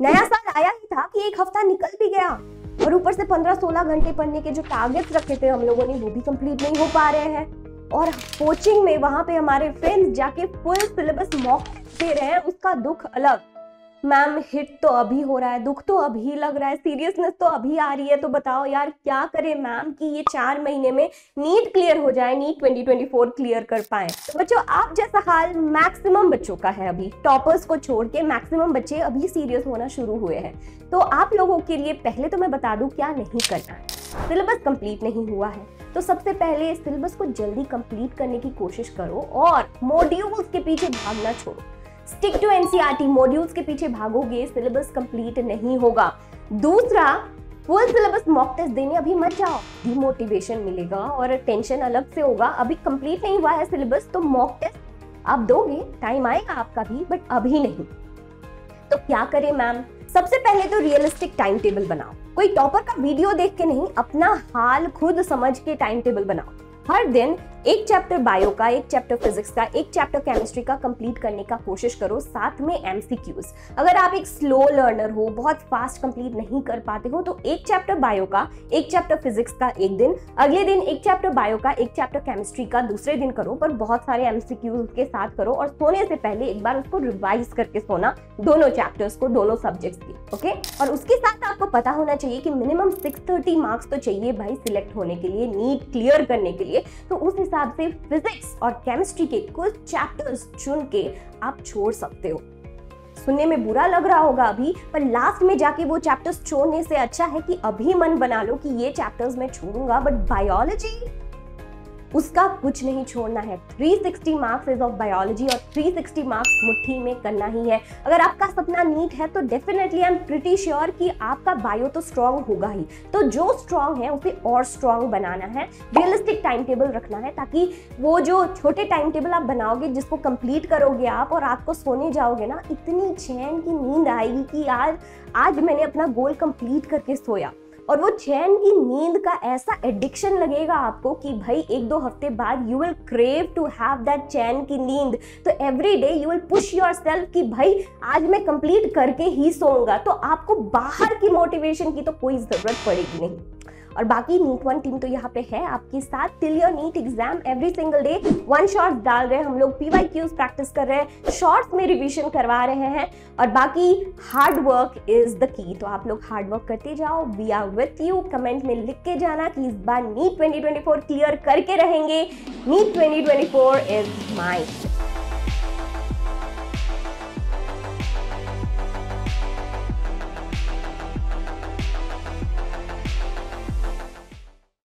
नया साल आया ही था कि एक हफ़्ता निकल भी गया। और ऊपर से 15-16 घंटे पढ़ने के जो टारगेट्स रखे थे हम लोगों ने, वो भी कंप्लीट नहीं हो पा रहे हैं। और कोचिंग में वहाँ पे हमारे फ्रेंड्स जाके फुल सिलेबस मॉक दे रहे हैं, उसका दुख अलग। मैम हिट तो अभी हो रहा है, दुख तो अभी लग रहा है सीरियसनेस तो अभी आ रही है तो बताओ यार, क्या करें मैम कि ये चार महीने में नीट क्लियर हो जाए, नीट 2024 क्लियर कर पाए। तो बच्चों, आप जैसा हाल मैक्सिमम बच्चों का है अभी टॉपर्स को छोड़ के मैक्सिमम बच्चे अभी सीरियस होना शुरू हुए हैं। तो आप लोगों के लिए पहले तो मैं बता दूँ क्या नहीं करना है। सिलेबस कंप्लीट नहीं हुआ है तो सबसे पहले सिलेबस को जल्दी कंप्लीट करने की कोशिश करो और मॉड्यूल्स के पीछे भागना छोड़ो। स्टिक टू एनसीईआरटी मॉड्यूल्स के पीछे भागोगे सिलेबस कंप्लीट नहीं होगा। दूसरा फुल सिलेबस मॉक टेस्ट देने, अभी मत जाओ। डिमोटिवेशन मिलेगा और टेंशन अलग से होगा। अभी कंप्लीट नहीं हुआ है सिलेबस तो मॉक टेस्ट आप दोगे। टाइम आएगा आपका भी बट अभी नहीं। तो क्या करें मैम सबसे पहले तो रियलिस्टिक टाइम टेबल बनाओ। कोई टॉपर का वीडियो देख के नहीं, अपना हाल खुद समझ के टाइम टेबल बनाओ। हर दिन एक चैप्टर बायो का, एक चैप्टर फिजिक्स का, एक चैप्टर केमिस्ट्री का कंप्लीट करने का कोशिश करो, साथ में एमसीक्यूज अगर आप एक स्लो लर्नर हो, बहुत फास्ट कंप्लीट नहीं कर पाते हो तो एक चैप्टर बायो का, एक चैप्टर फिजिक्स का एक दिन, अगले दिन एक चैप्टर बायो का, एक चैप्टर केमिस्ट्री का दूसरे दिन करो, पर बहुत सारे एमसीक्यूज के साथ करो और सोने से पहले एक बार उसको रिवाइज करके सोना, दोनों चैप्टर्स को, दोनों सब्जेक्ट्स की ओके और उसके साथ आपको पता होना चाहिए कि मिनिमम सिक्स मार्क्स तो चाहिए भाई सिलेक्ट होने के लिए नीट क्लियर करने के लिए। तो उस हिसाब से फिजिक्स और केमिस्ट्री के कुछ चैप्टर्स चुन के आप छोड़ सकते हो। सुनने में बुरा लग रहा होगा अभी, पर लास्ट में जाके वो चैप्टर्स छोड़ने से अच्छा है कि अभी मन बना लो कि ये चैप्टर्स मैं छोड़ूँगा बट बायोलॉजी उसका कुछ नहीं छोड़ना है। 360 मार्क्स इज़ ऑफ़ बायोलॉजी और 360 मार्क्स मुट्ठी में करना ही है। अगर आपका सपना नीट है तो definitely I am pretty sure कि आपका बायो तो स्ट्रांग होगा ही। तो जो स्ट्रांग है, उसे और स्ट्रांग बनाना है। रियलिस्टिक टाइम टेबल रखना है ताकि वो जो छोटे टाइम टेबल आप बनाओगे, जिसको कंप्लीट करोगे आप और रात को सोने जाओगे ना, इतनी चैन की नींद आएगी कि यार आज मैंने अपना गोल कंप्लीट करके सोया। और वो चैन की नींद का ऐसा एडिक्शन लगेगा आपको कि भाई एक दो हफ़्ते बाद you will crave to have that चैन की नींद। तो every day you will push yourself कि भाई आज मैं कंप्लीट करके ही सोऊँगा। तो आपको बाहर की मोटिवेशन की तो कोई ज़रूरत पड़ेगी नहीं। और बाकी नीट वन टीम तो यहाँ पे है आपके साथ। Till your NEET exam every single day one shot डाल रहे हैं हम लोग। पीवाई क्यूज प्रैक्टिस कर रहे हैं शॉर्ट्स में रिविजन करवा रहे हैं और बाकी hard work is the key तो आप लोग हार्ड वर्क करते जाओ we are with you comment में लिख के जाना कि इस बार नीट 2024 क्लियर करके रहेंगे। NEET 2024 is mind